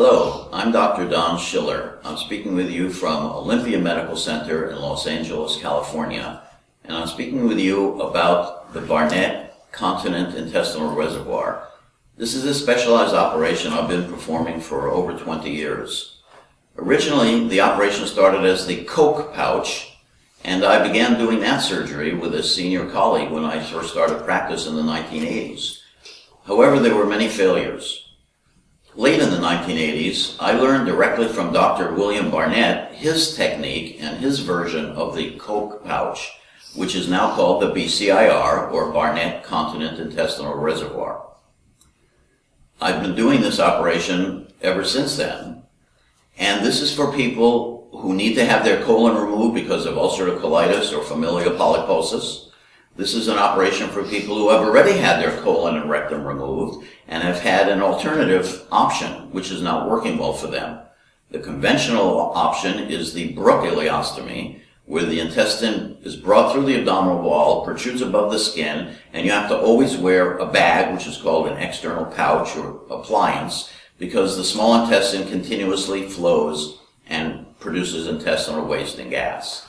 Hello, I'm Dr. Don Schiller. I'm speaking with you from Olympia Medical Center in Los Angeles, California, and I'm speaking with you about the Barnett Continent Intestinal Reservoir. This is a specialized operation I've been performing for over 20 years. Originally, the operation started as the Kock pouch, and I began doing that surgery with a senior colleague when I first started practice in the 1980s. However, there were many failures. Late in the 1980s, I learned directly from Dr. William Barnett his technique and his version of the Kock pouch, which is now called the BCIR, or Barnett Continent Intestinal Reservoir. I've been doing this operation ever since then, and this is for people who need to have their colon removed because of ulcerative colitis or familial polyposis, this is an operation for people who have already had their colon and rectum removed and have had an alternative option, which is not working well for them. The conventional option is the Brooke ileostomy, where the intestine is brought through the abdominal wall, protrudes above the skin, and you have to always wear a bag, which is called an external pouch or appliance, because the small intestine continuously flows and produces intestinal waste and gas.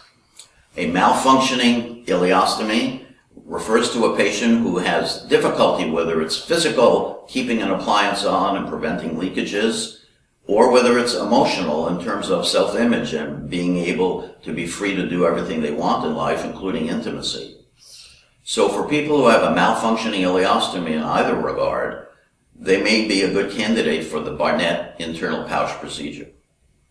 A malfunctioning ileostomy refers to a patient who has difficulty, whether it's physical, keeping an appliance on and preventing leakages, or whether it's emotional in terms of self-image and being able to be free to do everything they want in life, including intimacy. So for people who have a malfunctioning ileostomy in either regard, they may be a good candidate for the Barnett internal pouch procedure.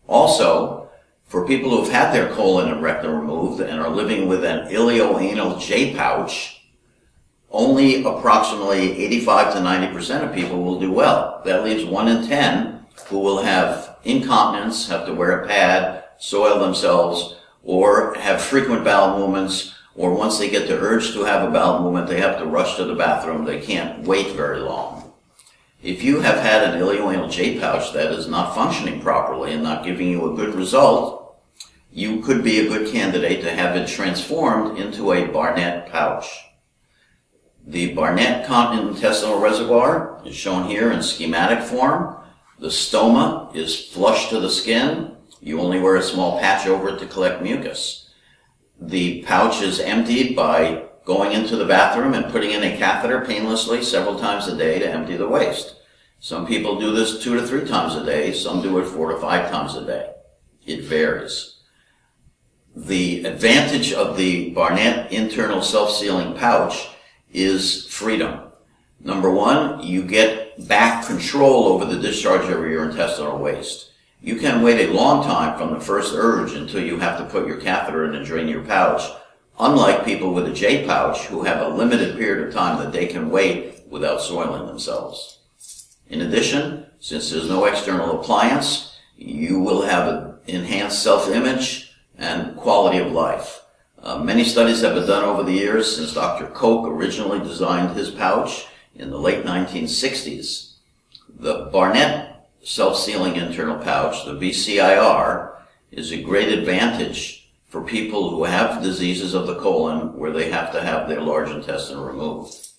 Also, for people who've had their colon and rectum removed and are living with an ileoanal J pouch, only approximately 85 to 90% of people will do well. That leaves 1 in 10 who will have incontinence, have to wear a pad, soil themselves, or have frequent bowel movements, or once they get the urge to have a bowel movement, they have to rush to the bathroom. They can't wait very long. If you have had an ileoanal J pouch that is not functioning properly and not giving you a good result, you could be a good candidate to have it transformed into a Barnett pouch. The Barnett continent intestinal reservoir is shown here in schematic form. The stoma is flush to the skin. You only wear a small patch over it to collect mucus. The pouch is emptied by going into the bathroom and putting in a catheter painlessly several times a day to empty the waste. Some people do this two to three times a day. Some do it four to five times a day. It varies. The advantage of the Barnett internal self-sealing pouch is freedom. Number one, you get back control over the discharge of your intestinal waste. You can wait a long time from the first urge until you have to put your catheter in and drain your pouch Unlike people with a J pouch who have a limited period of time that they can wait without soiling themselves. In addition, since there's no external appliance, you will have an enhanced self-image and quality of life. Uh, many studies have been done over the years since Dr. Kock originally designed his pouch in the late 1960s. The Barnett self-sealing internal pouch, the BCIR, is a great advantage for people who have diseases of the colon where they have to have their large intestine removed.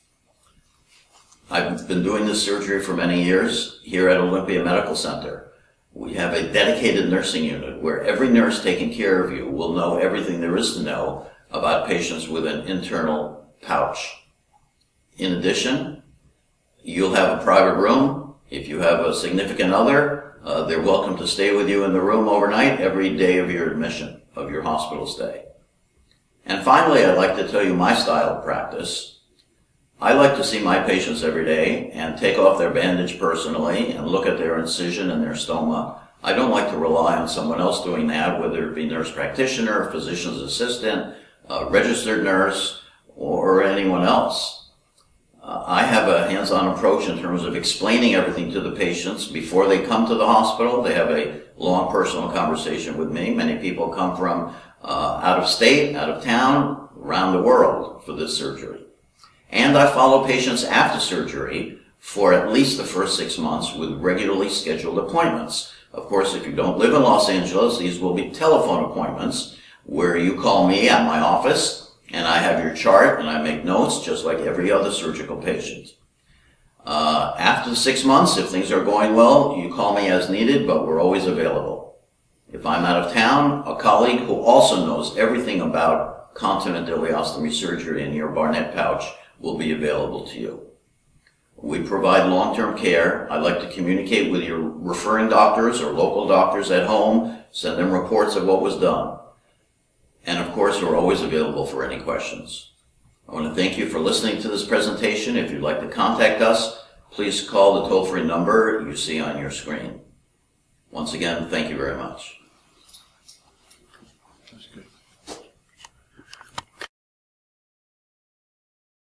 I've been doing this surgery for many years here at Olympia Medical Center. We have a dedicated nursing unit where every nurse taking care of you will know everything there is to know about patients with an internal pouch. In addition, you'll have a private room. If you have a significant other, uh, they're welcome to stay with you in the room overnight every day of your admission of your hospital stay. And finally, I'd like to tell you my style of practice. I like to see my patients every day and take off their bandage personally and look at their incision and their stoma. I don't like to rely on someone else doing that, whether it be nurse practitioner, physician's assistant, registered nurse, or anyone else. Uh, I have a hands-on approach in terms of explaining everything to the patients before they come to the hospital. They have a long personal conversation with me. Many people come from uh, out of state, out of town, around the world for this surgery. And I follow patients after surgery for at least the first six months with regularly scheduled appointments. Of course, if you don't live in Los Angeles, these will be telephone appointments where you call me at my office and I have your chart and I make notes just like every other surgical patient. Uh, after six months, if things are going well, you call me as needed, but we're always available. If I'm out of town, a colleague who also knows everything about continent ileostomy surgery in your Barnett pouch will be available to you. We provide long-term care. I'd like to communicate with your referring doctors or local doctors at home, send them reports of what was done. And of course, we're always available for any questions. I want to thank you for listening to this presentation. If you'd like to contact us, please call the toll-free number you see on your screen. Once again, thank you very much.